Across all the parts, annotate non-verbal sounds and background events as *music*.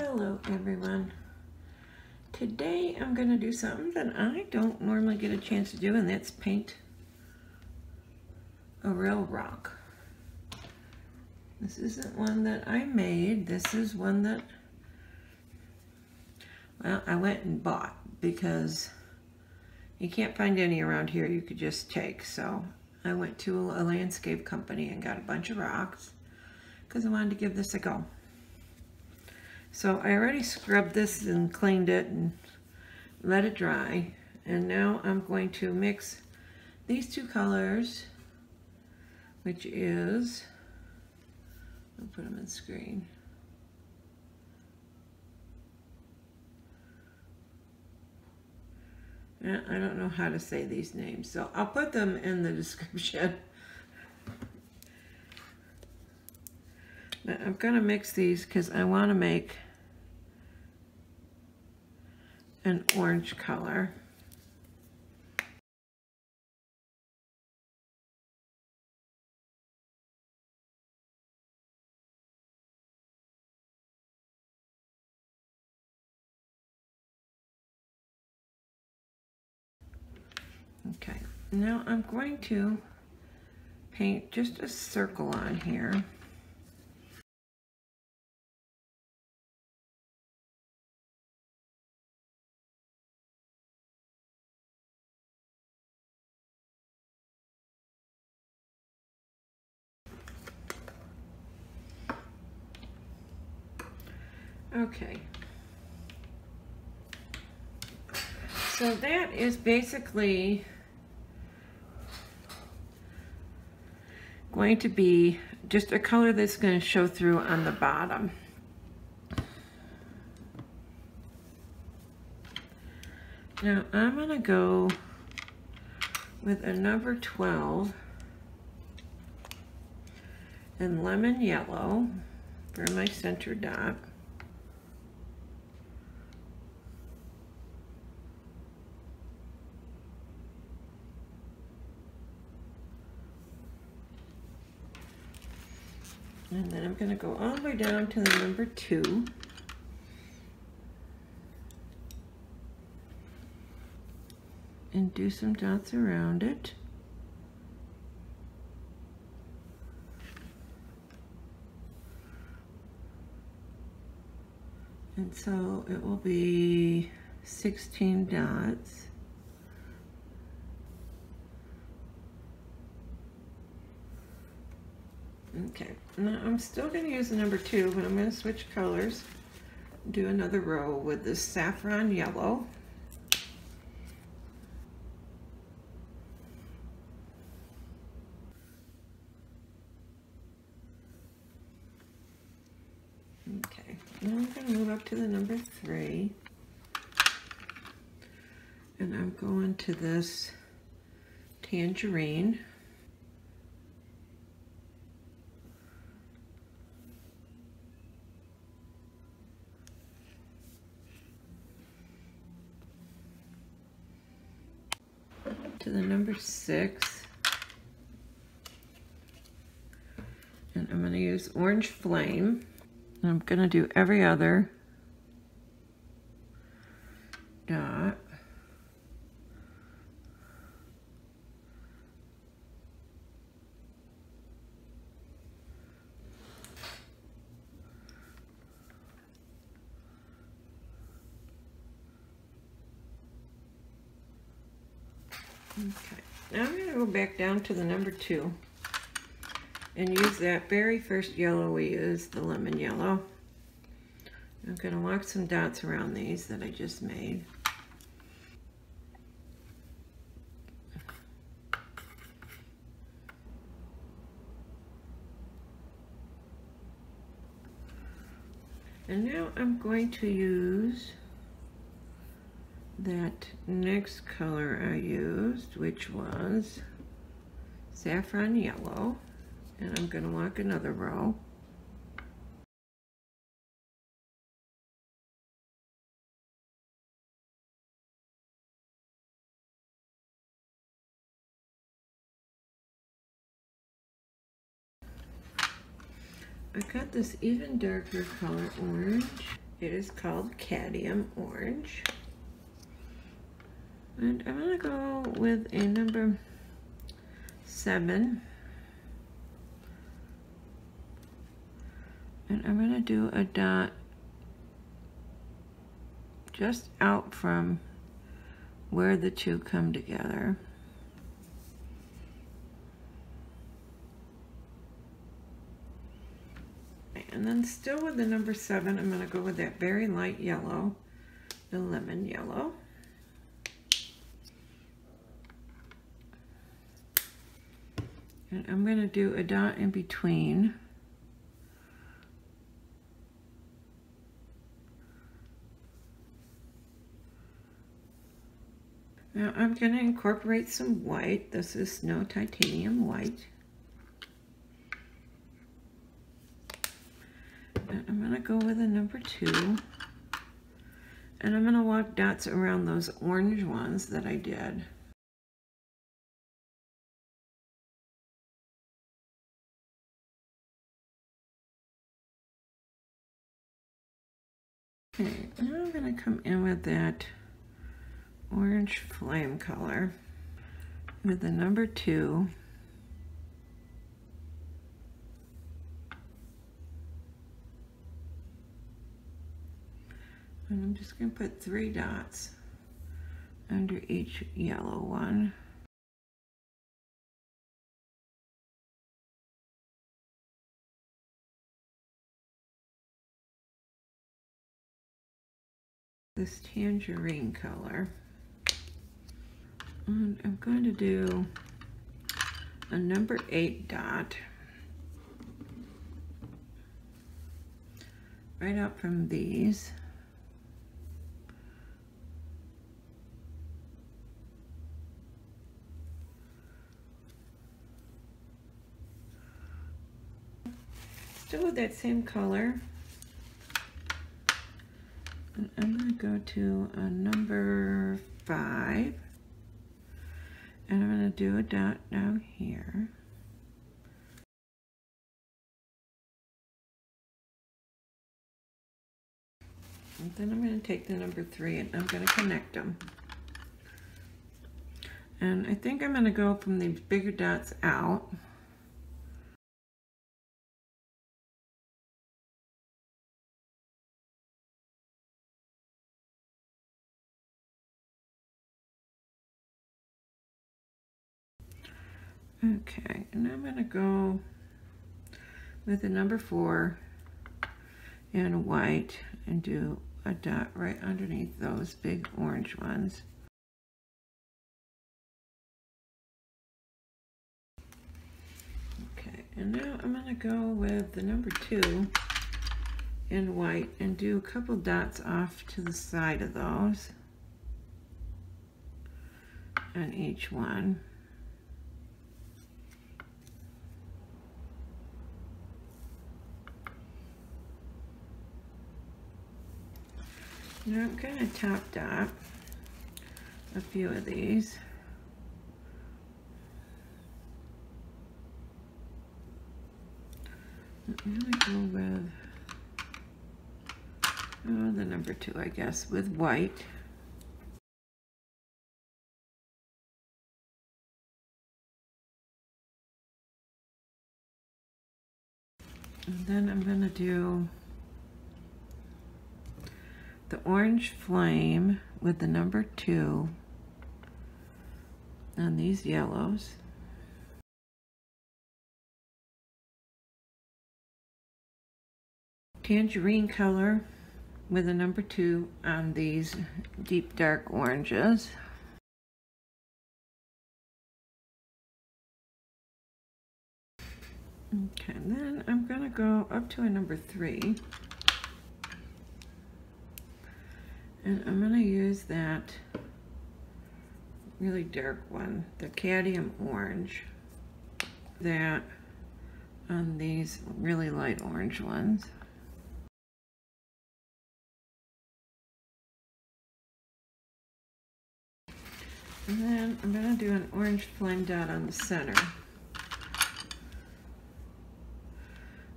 Hello everyone. Today I'm going to do something that I don't normally get a chance to do and that's paint a real rock. This isn't one that I made. This is one that, well, I went and bought because you can't find any around here you could just take. So I went to a landscape company and got a bunch of rocks because I wanted to give this a go. So I already scrubbed this and cleaned it and let it dry. And now I'm going to mix these two colors, which is, I'll put them in screen. Eh, I don't know how to say these names, so I'll put them in the *laughs* description. I'm going to mix these because I want to make an orange color. Okay, now I'm going to paint just a circle on here. Okay. So that is basically going to be just a color that's going to show through on the bottom. Now I'm going to go with a number 12 and lemon yellow for my center dot. And then I'm going to go all the way down to the number two. And do some dots around it. And so it will be 16 dots. Okay, now I'm still going to use the number two, but I'm going to switch colors. Do another row with this saffron yellow. Okay, now I'm going to move up to the number three. And I'm going to this tangerine. To the number six. And I'm going to use Orange Flame. And I'm going to do every other dot. Okay, now I'm going to go back down to the number two and use that very first yellow we used, the lemon yellow. I'm going to walk some dots around these that I just made. And now I'm going to use that next color I used, which was saffron yellow, and I'm going to walk another row. I got this even darker color orange It is called Cadmium Orange. And I'm to go with a number seven. And I'm to do a dot just out from where the two come together. And then still with the number seven, I'm gonna go with that very light yellow, the lemon yellow. And I'm gonna do a dot in between. Now I'm going to incorporate some white. This is Snow Titanium White. And I'm going to go with a number two. And I'm going to walk dots around those orange ones that I did. Okay, now I'm to come in with that orange flame color with the number two. And I'm just to put three dots under each yellow one. This tangerine color. And I'm going to do a number eight dot right out from these. Still with that same color. And I'm going to go to a number five. And I'm going to do a dot down here. And then I'm going to take the number three and I'm going to connect them. And I think I'm going to go from these bigger dots out. Okay, and I'm going to go with the number four and white and do a dot right underneath those big orange ones. Okay, and now I'm going to go with the number two in white and do a couple dots off to the side of those on each one. Now I'm going to top dot a few of these. I'm going to go with oh, the number two, I guess, with white. And then I'm going to do the orange flame with the number two on these yellows. Tangerine color with a number two on these deep dark oranges. Okay, then I'm to go up to a number three. And I'm going to use that really dark one, the cadmium orange, that on these really light orange ones. And then I'm going to do an orange flame dot on the center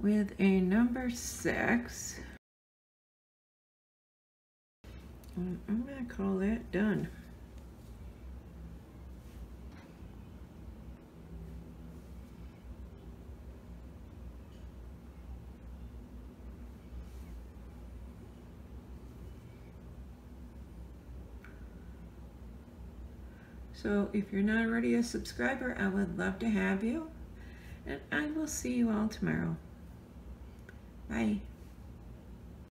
with a number six I'm gonna call that done. So if you're not already a subscriber, I would love to have you. And I will see you all tomorrow. Bye.